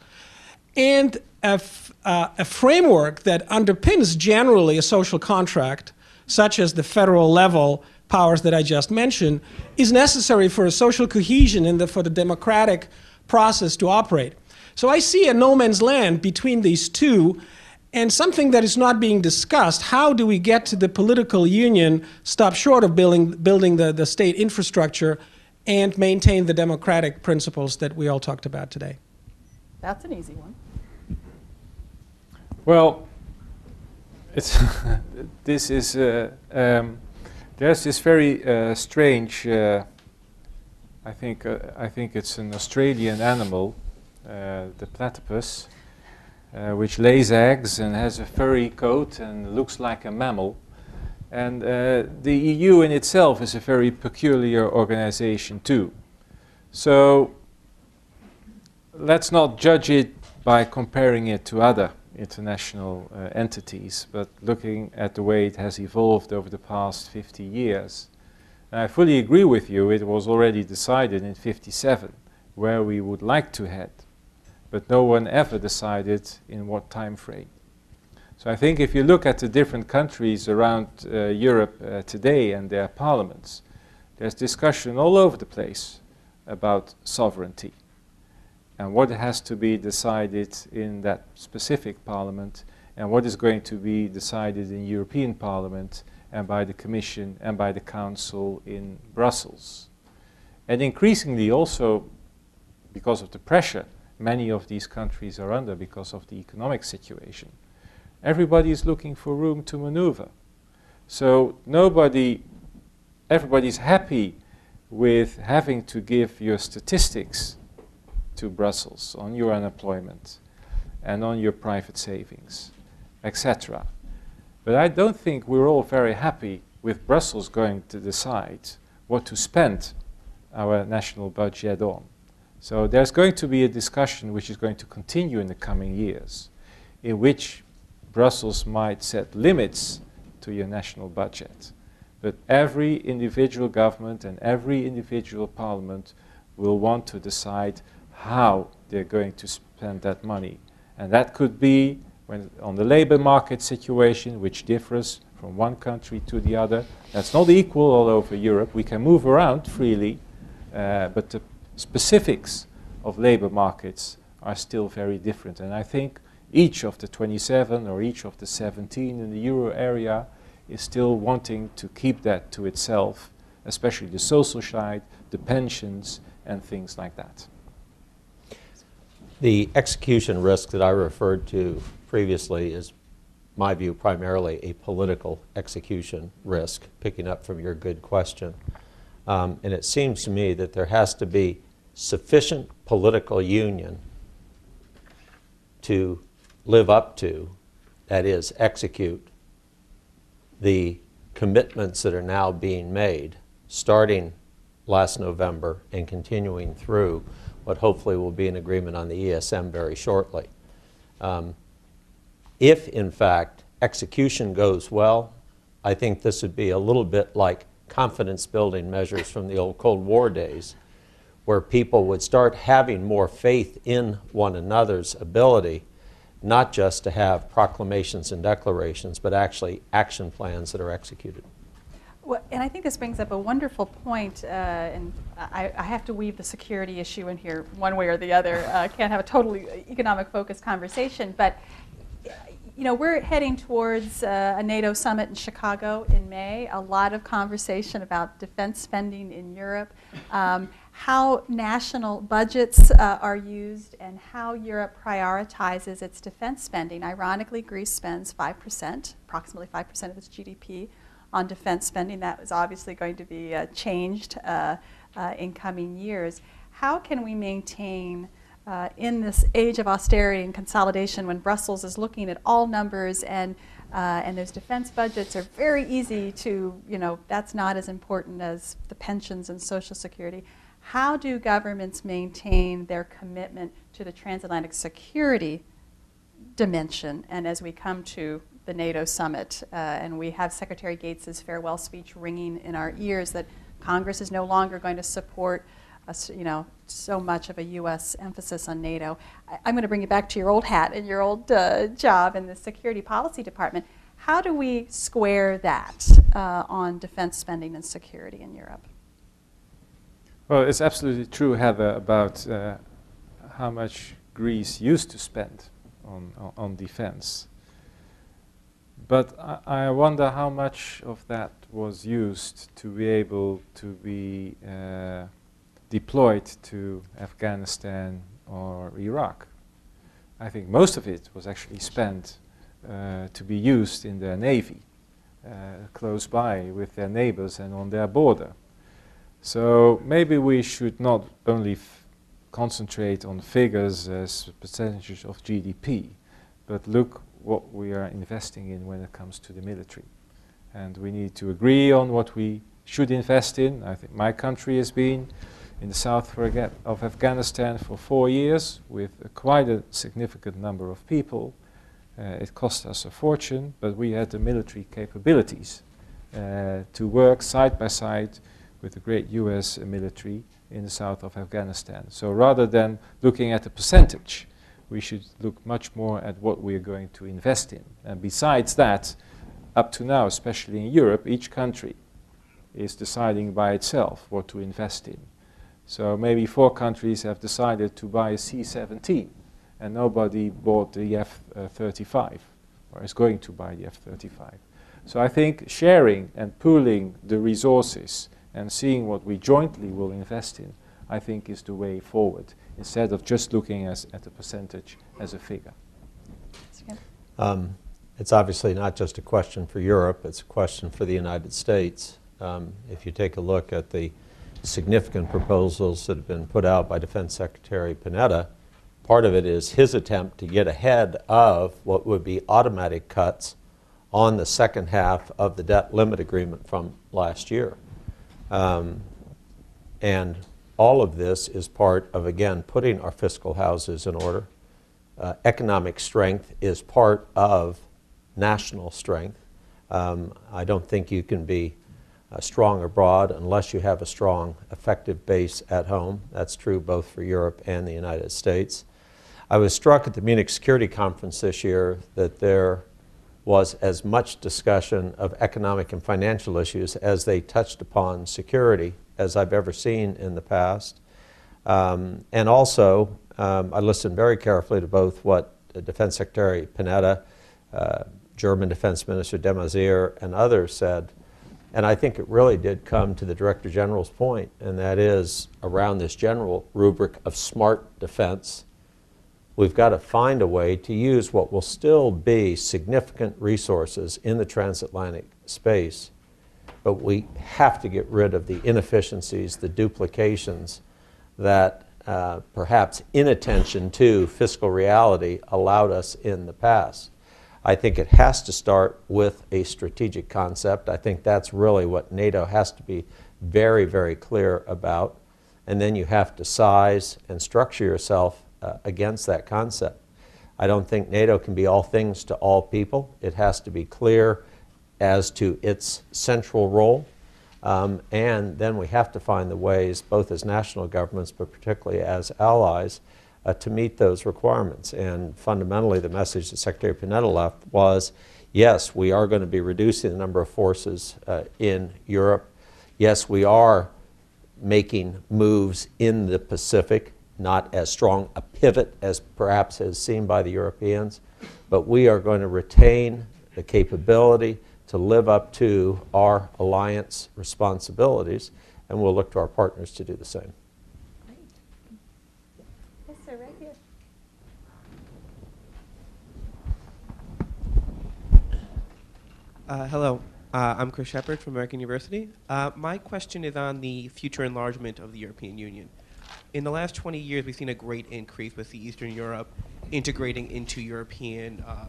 and a, f- uh, a framework that underpins generally a social contract such as the federal level powers that I just mentioned, is necessary for a social cohesion and the, for the democratic process to operate. So I see a no man's land between these two and something that is not being discussed. How do we get to the political union, stop short of building, building the, the state infrastructure, and maintain the democratic principles that we all talked about today? That's an easy one. Well, it's this is uh, um, there's this very uh, strange. Uh, I think uh, I think it's an Australian animal, uh, the platypus, uh, which lays eggs and has a furry coat and looks like a mammal. And the EU in itself is a very peculiar organization too. So let's not judge it by comparing it to other international uh, entities, but looking at the way it has evolved over the past 50 years. And I fully agree with you, it was already decided in 57 where we would like to head, but no one ever decided in what time frame. So I think if you look at the different countries around uh, Europe uh, today and their parliaments, there's discussion all over the place about sovereignty and what has to be decided in that specific parliament and what is going to be decided in European Parliament and by the Commission and by the Council in Brussels. And increasingly also because of the pressure many of these countries are under because of the economic situation. Everybody is looking for room to maneuver. So nobody, everybody's happy with having to give your statistics to Brussels on your unemployment and on your private savings, etc. But I don't think we're all very happy with Brussels going to decide what to spend our national budget on. So there's going to be a discussion which is going to continue in the coming years, in which Brussels might set limits to your national budget. But every individual government and every individual parliament will want to decide how they're going to spend that money. And that could be when on the labor market situation, which differs from one country to the other. That's not equal all over Europe. We can move around freely, uh, but the specifics of labor markets are still very different. And I think each of the 27 or each of the 17 in the euro area is still wanting to keep that to itself, especially the social side, the pensions, and things like that. The execution risk that I referred to previously is, my view, primarily a political execution risk, picking up from your good question. Um, and it seems to me that there has to be sufficient political union to live up to, that is, execute the commitments that are now being made, starting last November and continuing through what hopefully will be an agreement on the ESM very shortly. Um, if, in fact, execution goes well, I think this would be a little bit like confidence building measures from the old Cold War days, where people would start having more faith in one another's ability not just to have proclamations and declarations, but actually action plans that are executed. Well, and I think this brings up a wonderful point, uh, and I, I, have to weave the security issue in here one way or the other. Uh, can't have a totally economic focused conversation, but you know we're heading towards uh, a NATO summit in Chicago in May. A lot of conversation about defense spending in Europe. Um, how national budgets uh, are used and how Europe prioritizes its defense spending. Ironically, Greece spends 5%, approximately 5% of its GDP on defense spending. That is obviously going to be uh, changed uh, uh, in coming years. How can we maintain uh, in this age of austerity and consolidation when Brussels is looking at all numbers and uh, and those defense budgets are very easy to, you know, that's not as important as the pensions and Social Security how do governments maintain their commitment to the transatlantic security dimension? And as we come to the NATO summit, uh, and we have Secretary Gates's farewell speech ringing in our ears that Congress is no longer going to support a, you know, so much of a U.S. emphasis on NATO. I, am going to bring you back to your old hat and your old uh, job in the Security Policy Department. How do we square that uh, on defense spending and security in Europe? Well, it's absolutely true, Heather, about uh, how much Greece used to spend on, on defense. But I, I, wonder how much of that was used to be able to be uh, deployed to Afghanistan or Iraq. I think most of it was actually spent uh, to be used in their navy, uh, close by with their neighbors and on their border. So maybe we should not only concentrate on figures as percentages of GDP, but look what we are investing in when it comes to the military. And we need to agree on what we should invest in. I think my country has been in the south of Afghanistan for four years with quite a significant number of people. Uh, it cost us a fortune, but we had the military capabilities uh, to work side by side with the great US military in the south of Afghanistan. So rather than looking at the percentage, we should look much more at what we are going to invest in. And besides that, up to now, especially in Europe, each country is deciding by itself what to invest in. So maybe four countries have decided to buy a C-17 and nobody bought the F-35 or is going to buy the F-35. So I think sharing and pooling the resources and seeing what we jointly will invest in, I think is the way forward, instead of just looking as, at the percentage as a figure. Um, it's obviously not just a question for Europe, it's a question for the United States. Um, if you take a look at the significant proposals that have been put out by Defense Secretary Panetta. Part of it is his attempt to get ahead of what would be automatic cuts on the second half of the debt limit agreement from last year. Um, and all of this is part of, again, putting our fiscal houses in order. Uh, economic strength is part of national strength. Um, I don't think you can be uh, strong abroad unless you have a strong, effective base at home. That's true both for Europe and the United States. I was struck at the Munich Security Conference this year that there was as much discussion of economic and financial issues as they touched upon security as I've ever seen in the past. Um, and also, um, I listened very carefully to both what Defense Secretary Panetta, uh, German Defense Minister de Maizière, and others said. And I think it really did come to the Director General's point, and that is around this general rubric of smart defense we've got to find a way to use what will still be significant resources in the transatlantic space, but we have to get rid of the inefficiencies, the duplications that uh, perhaps inattention to fiscal reality allowed us in the past. I think it has to start with a strategic concept. I think that's really what NATO has to be very, very clear about. And then you have to size and structure yourself uh, against that concept. I don't think NATO can be all things to all people. It has to be clear as to its central role. Um, and then we have to find the ways, both as national governments, but particularly as allies, uh, to meet those requirements. And fundamentally, the message that Secretary Panetta left was yes, we are going to be reducing the number of forces uh, in Europe. Yes, we are making moves in the Pacific not as strong a pivot as perhaps is seen by the Europeans, but we are going to retain the capability to live up to our alliance responsibilities, and we'll look to our partners to do the same. Yes, sir, right here. Uh, hello, uh, I'm Chris Shepard from American University. Uh, my question is on the future enlargement of the European Union in the last 20 years, we've seen a great increase with the Eastern Europe integrating into European uh,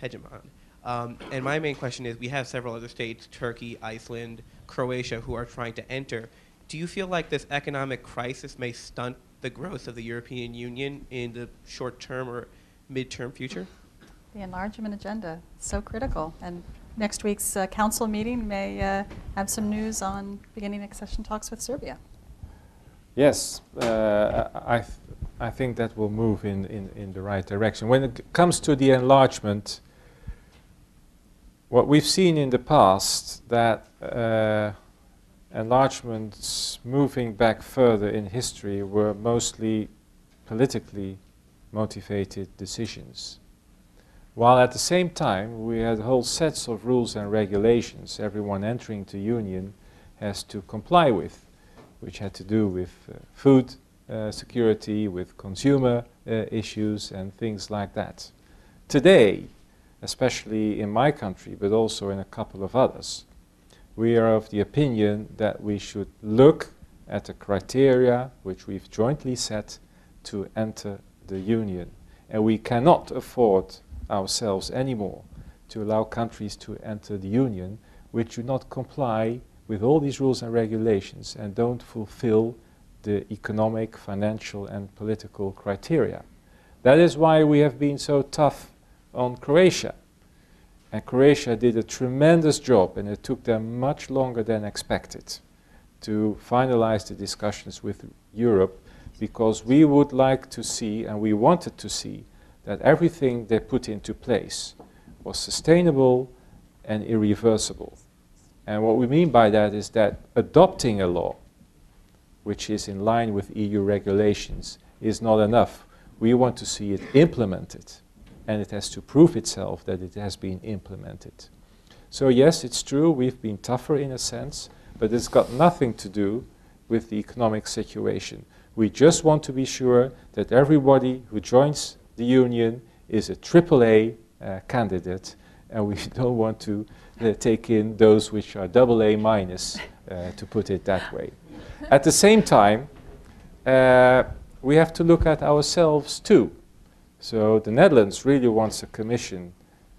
hegemon. Um, and my main question is we have several other states, Turkey, Iceland, Croatia, who are trying to enter. Do you feel like this economic crisis may stunt the growth of the European Union in the short term or mid-term future? The enlargement agenda, so critical. And next week's uh, council meeting may uh, have some news on beginning accession talks with Serbia. Yes, uh, I, th I think that will move in, in, in the right direction. When it comes to the enlargement, what we've seen in the past that uh, enlargements moving back further in history were mostly politically motivated decisions. While at the same time we had whole sets of rules and regulations everyone entering the union has to comply with which had to do with uh, food uh, security, with consumer uh, issues, and things like that. Today, especially in my country, but also in a couple of others, we are of the opinion that we should look at the criteria which we've jointly set to enter the Union. And we cannot afford ourselves anymore to allow countries to enter the Union which do not comply with all these rules and regulations and don't fulfill the economic, financial, and political criteria. That is why we have been so tough on Croatia. And Croatia did a tremendous job, and it took them much longer than expected to finalize the discussions with Europe because we would like to see, and we wanted to see, that everything they put into place was sustainable and irreversible. And what we mean by that is that adopting a law, which is in line with EU regulations, is not enough. We want to see it implemented, and it has to prove itself that it has been implemented. So, yes, it's true, we've been tougher in a sense, but it's got nothing to do with the economic situation. We just want to be sure that everybody who joins the union is a AAA uh, candidate, and we don't want to uh, take in those which are double A minus uh, to put it that way. At the same time, uh, we have to look at ourselves too. So the Netherlands really wants the Commission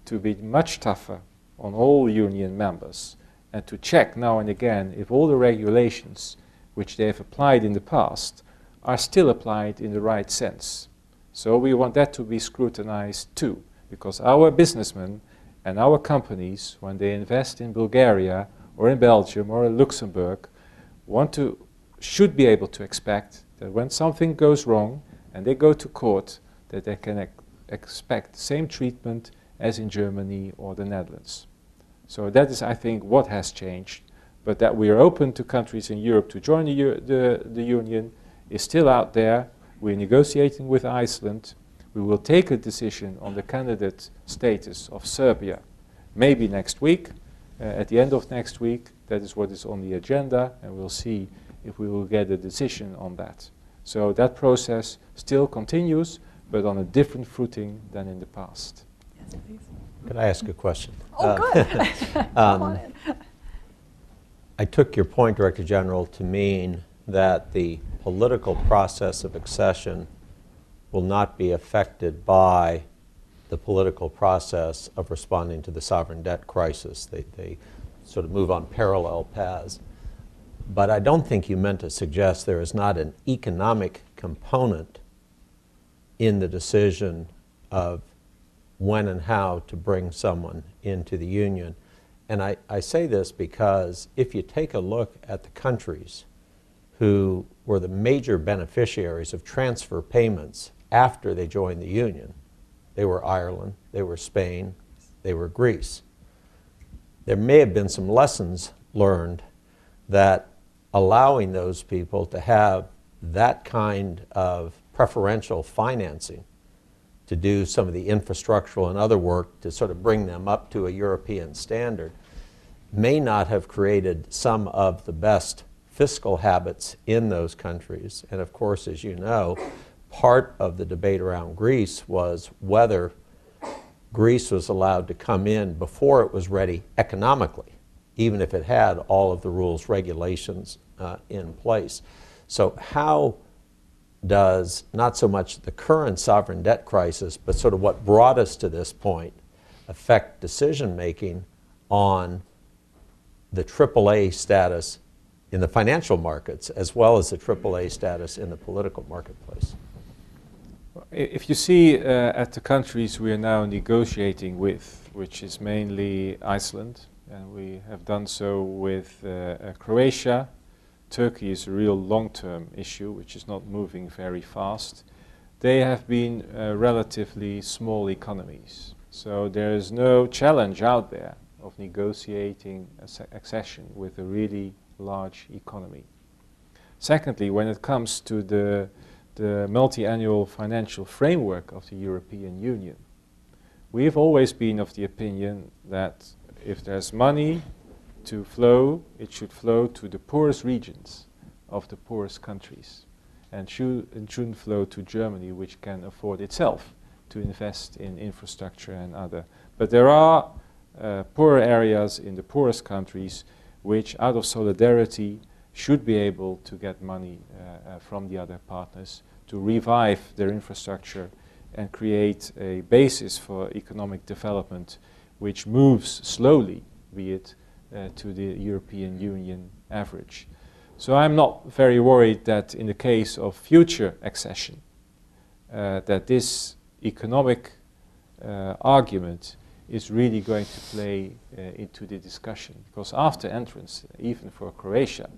to be much tougher on all union members and to check now and again if all the regulations which they have applied in the past are still applied in the right sense. So we want that to be scrutinized too, because our businessmen and our companies, when they invest in Bulgaria or in Belgium or in Luxembourg, want to, should be able to expect that when something goes wrong and they go to court, that they can ex expect the same treatment as in Germany or the Netherlands. So that is, I think, what has changed. But that we are open to countries in Europe to join the, the, the Union is still out there. We're negotiating with Iceland. We will take a decision on the candidate status of Serbia maybe next week. Uh, at the end of next week, that is what is on the agenda, and we'll see if we will get a decision on that. So that process still continues, but on a different footing than in the past. Yes, please. Could I ask a question? Oh, Uh, good. Come on um, in. I took your point, Director General, to mean that the political process of accession will not be affected by the political process of responding to the sovereign debt crisis. They, they sort of move on parallel paths. But I don't think you meant to suggest there is not an economic component in the decision of when and how to bring someone into the Union. And I, I say this because if you take a look at the countries who were the major beneficiaries of transfer payments after they joined the Union, they were Ireland, they were Spain, they were Greece. There may have been some lessons learned that allowing those people to have that kind of preferential financing to do some of the infrastructural and other work to sort of bring them up to a European standard may not have created some of the best fiscal habits in those countries. And of course, as you know, part of the debate around Greece was whether Greece was allowed to come in before it was ready economically, even if it had all of the rules, regulations uh, in place. So, how does not so much the current sovereign debt crisis, but sort of what brought us to this point, affect decision making on the AAA status in the financial markets as well as the AAA status in the political marketplace? If you see uh, at the countries we are now negotiating with, which is mainly Iceland, and we have done so with uh, uh, Croatia, Turkey is a real long-term issue, which is not moving very fast. They have been uh, relatively small economies, so there is no challenge out there of negotiating accession with a really large economy. Secondly, when it comes to the the multi-annual financial framework of the European Union. We have always been of the opinion that if there's money to flow, it should flow to the poorest regions of the poorest countries and should, it shouldn't flow to Germany, which can afford itself to invest in infrastructure and other. But there are uh, poorer areas in the poorest countries which, out of solidarity, should be able to get money uh, uh, from the other partners to revive their infrastructure and create a basis for economic development which moves slowly, be it uh, to the European Union average. So I'm not very worried that in the case of future accession, uh, that this economic uh, argument is really going to play uh, into the discussion. Because after entrance, even for Croatia,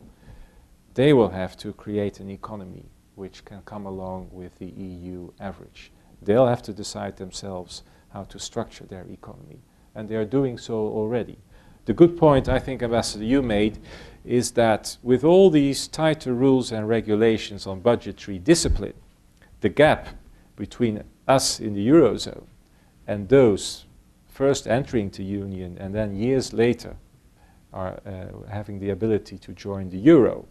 they will have to create an economy which can come along with the EU average. They'll have to decide themselves how to structure their economy, and they are doing so already. The good point, I think, Ambassador, you made is that with all these tighter rules and regulations on budgetary discipline, the gap between us in the Eurozone and those first entering the Union and then years later are uh, having the ability to join the Euro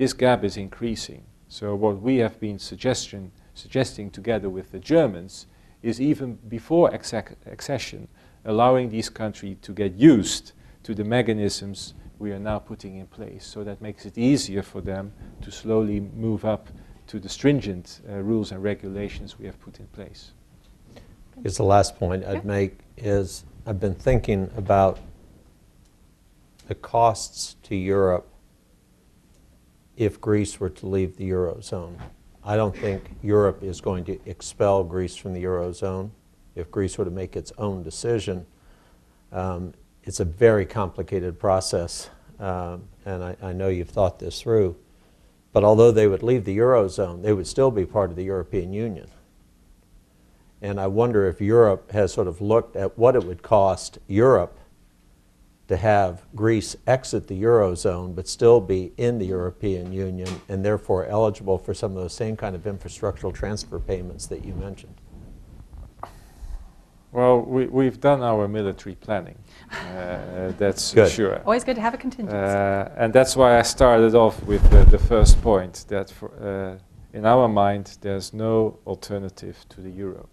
this gap is increasing. So what we have been suggestion, suggesting together with the Germans is even before accession, allowing these countries to get used to the mechanisms we are now putting in place. So that makes it easier for them to slowly move up to the stringent uh, rules and regulations we have put in place. Is the last point I'd Yeah. make is I've been thinking about the costs to Europe if Greece were to leave the Eurozone. I don't think Europe is going to expel Greece from the Eurozone. If Greece were to make its own decision, um, it's a very complicated process, um, and I, I know you've thought this through. But although they would leave the Eurozone, they would still be part of the European Union. And I wonder if Europe has sort of looked at what it would cost Europe to have Greece exit the Eurozone but still be in the European Union and therefore eligible for some of those same kind of infrastructural transfer payments that you mentioned. Well, we, we've done our military planning. Uh, that's Good. sure. Always good to have a contingency. Uh, and that's why I started off with the, the first point that for, uh, in our mind there's no alternative to the euro,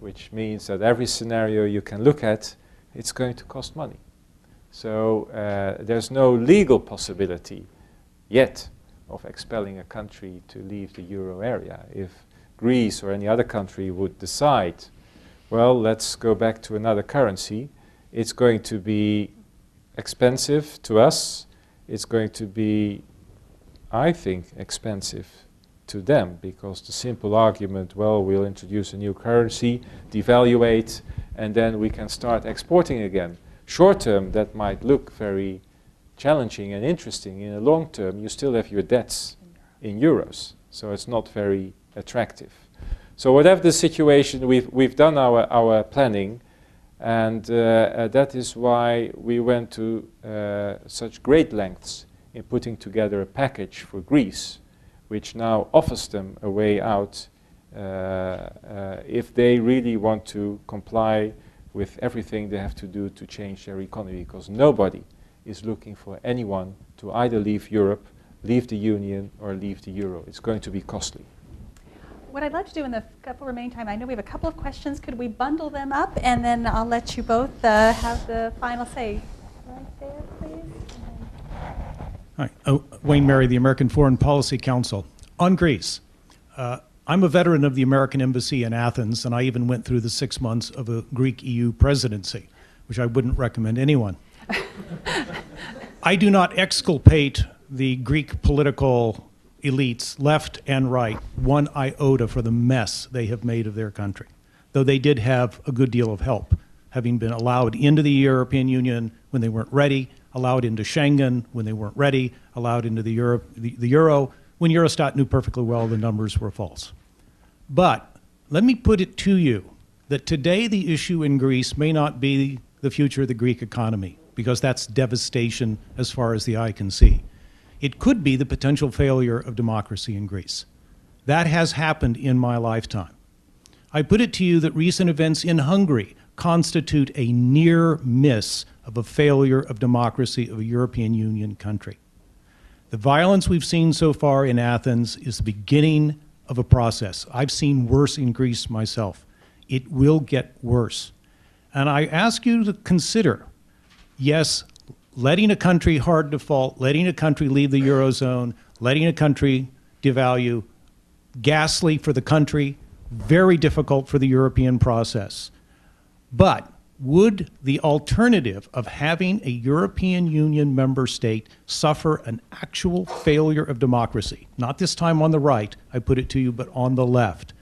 which means that every scenario you can look at, it's going to cost money. So uh, there's no legal possibility yet of expelling a country to leave the euro area. If Greece or any other country would decide, well, let's go back to another currency, it's going to be expensive to us. It's going to be, I think, expensive to them because the simple argument, well, we'll introduce a new currency, devaluate, and then we can start exporting again. Short term, that might look very challenging and interesting. In the long term, you still have your debts in euros, so it's not very attractive. So whatever the situation, we've, we've done our, our planning, and uh, uh, that is why we went to uh, such great lengths in putting together a package for Greece, which now offers them a way out uh, uh, if they really want to comply with everything they have to do to change their economy, because nobody is looking for anyone to either leave Europe, leave the Union, or leave the Euro. It's going to be costly. What I'd like to do in the couple remaining time, I know we have a couple of questions. Could we bundle them up and then I'll let you both uh, have the final say? Right there, please. Hi, uh, Wayne Merry, the American Foreign Policy Council. On Greece, uh, I'm a veteran of the American Embassy in Athens, and I even went through the six months of a Greek EU presidency, which I wouldn't recommend anyone. I do not exculpate the Greek political elites, left and right, one iota for the mess they have made of their country, though they did have a good deal of help, having been allowed into the European Union when they weren't ready, allowed into Schengen when they weren't ready, allowed into the, Euro, the, the Euro when Eurostat knew perfectly well the numbers were false. But let me put it to you that today the issue in Greece may not be the future of the Greek economy, because that's devastation as far as the eye can see. It could be the potential failure of democracy in Greece. That has happened in my lifetime. I put it to you that recent events in Hungary constitute a near miss of a failure of democracy of a European Union country. The violence we've seen so far in Athens is the beginning of a process. I've seen worse in Greece myself. It will get worse. And I ask you to consider yes, letting a country hard default, letting a country leave the Eurozone, letting a country devalue, ghastly for the country, very difficult for the European process. But would the alternative of having a European Union member state suffer an actual failure of democracy, not this time on the right, I put it to you, but on the left,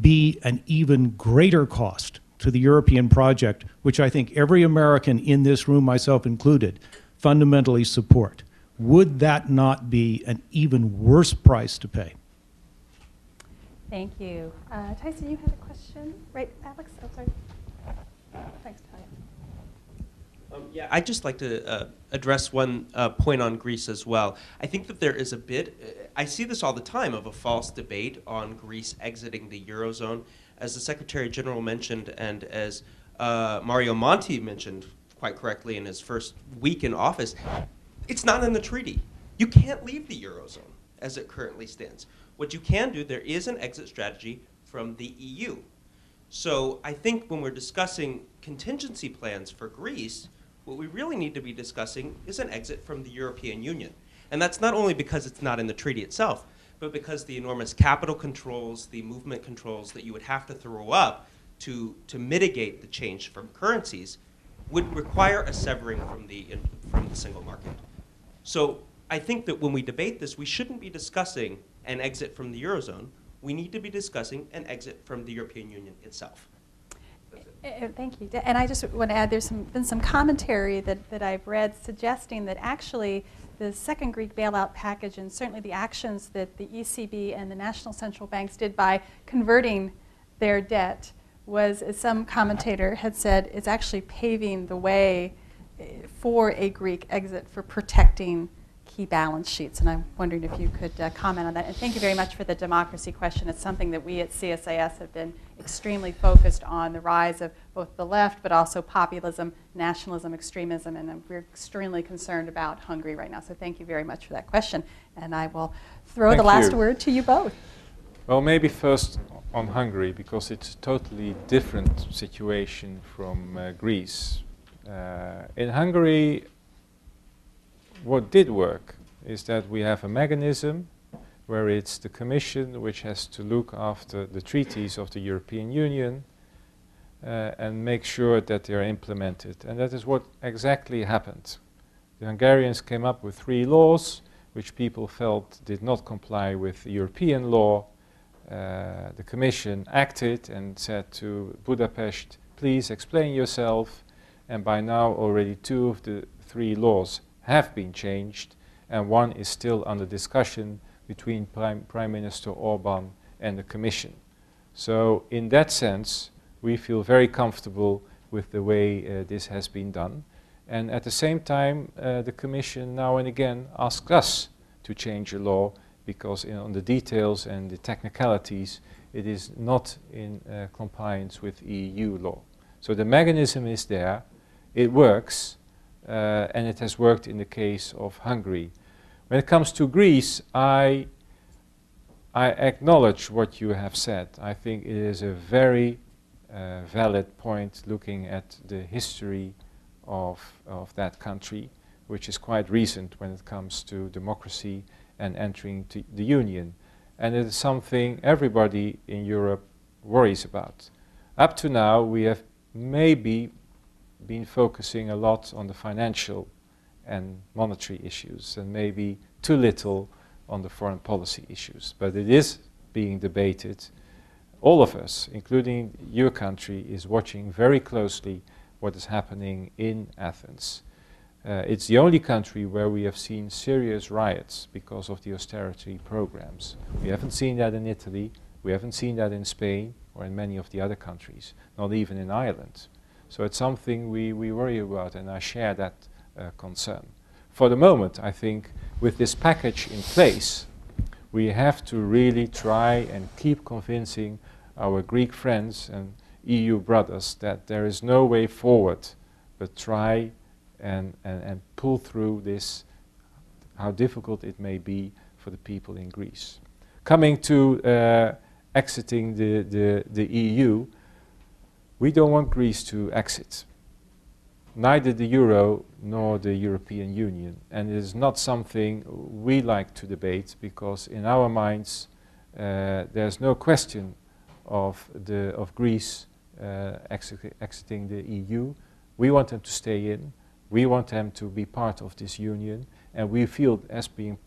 be an even greater cost to the European project, which I think every American in this room, myself included, fundamentally support? Would that not be an even worse price to pay? Thank you. Uh, Tyson, you had a question? Right, Alex? Oh, sorry. Thanks, Talia. Um, yeah, I'd just like to uh, address one uh, point on Greece as well. I think that there is a bit, uh, I see this all the time, of a false debate on Greece exiting the Eurozone. As the Secretary General mentioned, and as uh, Mario Monti mentioned quite correctly in his first week in office, it's not in the treaty. You can't leave the Eurozone as it currently stands. What you can do, there is an exit strategy from the EU. So I think when we're discussing contingency plans for Greece, What we really need to be discussing is an exit from the European Union. And that's not only because it's not in the treaty itself, but because the enormous capital controls, the movement controls that you would have to throw up to, to mitigate the change from currencies would require a severing from the, from the single market. So I think that when we debate this, we shouldn't be discussing an exit from the Eurozone. We need to be discussing an exit from the European Union itself. Thank you. And I just want to add, there's some, been some commentary that, that I've read suggesting that actually the second Greek bailout package and certainly the actions that the ECB and the national central banks did by converting their debt was, as some commentator had said, is actually paving the way eh, for a Greek exit for protecting key balance sheets. And I'm wondering if you could uh, comment on that. And thank you very much for the democracy question. It's something that we at CSIS have been extremely focused on the rise of both the left, but also populism, nationalism, extremism, and we're extremely concerned about Hungary right now. So thank you very much for that question. And I will throw the last you. word to you both. Well, maybe first on Hungary, because it's a totally different situation from uh, Greece. Uh, in Hungary, what did work is that we have a mechanism where it's the Commission which has to look after the treaties of the European Union uh, and make sure that they are implemented. And that is what exactly happened. The Hungarians came up with three laws which people felt did not comply with European law. Uh, the Commission acted and said to Budapest, please explain yourself. And by now, already two of the three laws have been changed, and one is still under discussion between Prime, Prime Minister Orban and the Commission. So, in that sense, we feel very comfortable with the way uh, this has been done. And at the same time, uh, the Commission now and again asks us to change a law because on the details and the technicalities, it is not in uh, compliance with EU law. So the mechanism is there, it works, and it has worked in the case of Hungary. When it comes to Greece, I, I acknowledge what you have said. I think it is a very uh, valid point looking at the history of, of that country, which is quite recent when it comes to democracy and entering the Union. And it is something everybody in Europe worries about. Up to now, we have maybe been focusing a lot on the financial and monetary issues and maybe too little on the foreign policy issues. But it is being debated. All of us, including your country, is watching very closely what is happening in Athens. Uh, it's the only country where we have seen serious riots because of the austerity programs. We haven't seen that in Italy, we haven't seen that in Spain or in many of the other countries, not even in Ireland. So it's something we, we worry about, and I share that uh, concern. For the moment, I think with this package in place, we have to really try and keep convincing our Greek friends and EU brothers that there is no way forward but try and, and, and pull through this, how difficult it may be for the people in Greece. Coming to uh, exiting the, the, the EU, we don't want Greece to exit. Neither the Euro nor the European Union. And it is not something we like to debate because, in our minds, uh, there's no question of, the, of Greece uh, exi- exiting the EU. We want them to stay in. We want them to be part of this union. And we feel as being,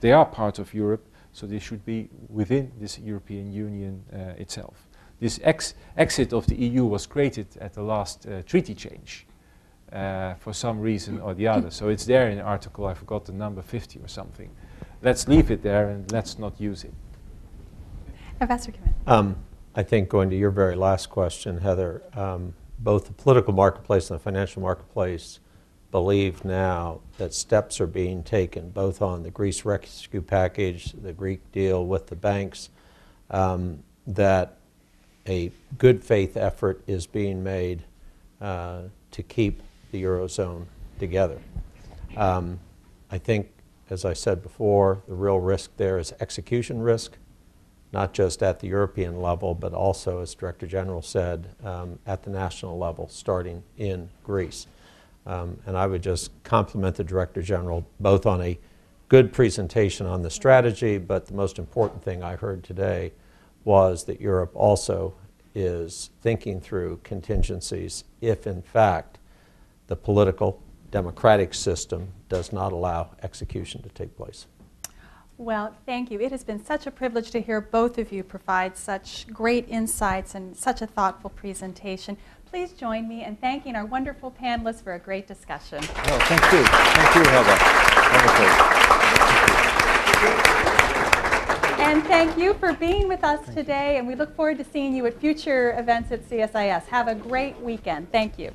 they are part of Europe, so they should be within this European Union uh, itself. This ex exit of the EU was created at the last uh, treaty change uh, for some reason or the other. So it's there in the article, I forgot the number 50 or something. Let's leave it there and let's not use it. Ambassador Kimmitt. Um, I think going to your very last question, Heather, um, both the political marketplace and the financial marketplace believe now that steps are being taken, both on the Greece rescue package, the Greek deal with the banks, um, that a good faith effort is being made uh, to keep the Eurozone together. Um, I think, as I said before, the real risk there is execution risk, not just at the European level, but also, as Director General said, um, at the national level, starting in Greece. Um, and I would just compliment the Director General both on a good presentation on the strategy, but the most important thing I heard today was that Europe also is thinking through contingencies if, in fact, the political democratic system does not allow execution to take place. Well, thank you. It has been such a privilege to hear both of you provide such great insights and such a thoughtful presentation. Please join me in thanking our wonderful panelists for a great discussion. Well, thank you. Thank you, Heather. Wonderful. And thank you for being with us today, and we look forward to seeing you at future events at CSIS. Have a great weekend. Thank you.